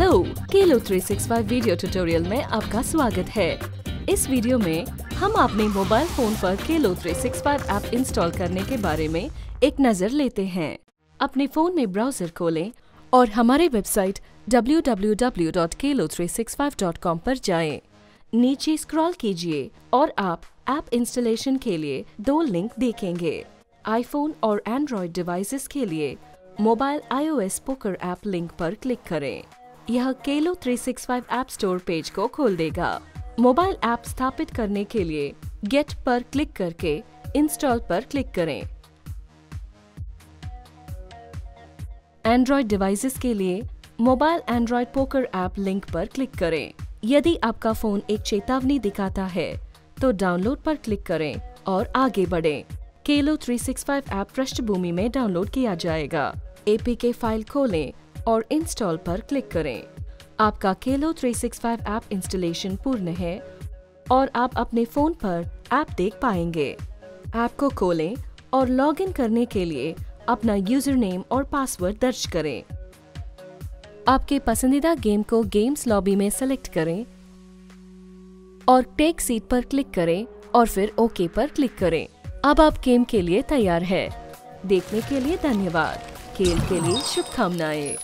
Hello, केलो 365 video tutorial में आपका स्वागत है। इस वीडियो में हम अपने मोबाइल फ़ोन पर केलो 365 ऐप इंस्टॉल करने के बारे में एक नज़र लेते हैं। अपने फ़ोन में ब्राउज़र खोलें और हमारे वेबसाइट www.kelo365.com पर जाएँ। नीचे स्क्रॉल कीजिए और आप ऐप इंस्टॉलेशन के लिए दो लिंक देखेंगे। आईफोन और एंड्रॉयड डिवाइसेस के लिए mobile iOS poker app link पर क्लिक करें। यह केलो 365 ऐप स्टोर पेज को खोल देगा। मोबाइल ऐप स्थापित करने के लिए गेट पर क्लिक करके इंस्टॉल पर क्लिक करें। एंड्रॉयड डिवाइसेस के लिए mobile Android poker app link पर क्लिक करें। यदि आपका फ़ोन एक चेतावनी दिखाता है तो डाउनलोड पर क्लिक करें और आगे बढ़ें। केलो 365 ऐप पृष्ठभूमि में डाउनलोड किया जाएगा। एपीके फ़ाइल खोलें और इंस्टॉल पर क्लिक करें। आपका केलो 365 ऐप इंस्टॉलेशन पूर्ण है और आप अपने फ़ोन पर ऐप देख पाएँगे। ऐप को खोलें और लॉगिन करने के लिए अपना यूज़र नेम और पासवर्ड दर्ज करें। आपके पसंदीदा गेम को गेम्स लॉबी में सेलेक्ट करें और टेक सीट पर क्लिक करें और फिर ओके पर क्लिक करें। अब आप गेम के लिए तैयार है। देखने के लिए धन्यवाद। खेल के लिए शुभकामनाएँ।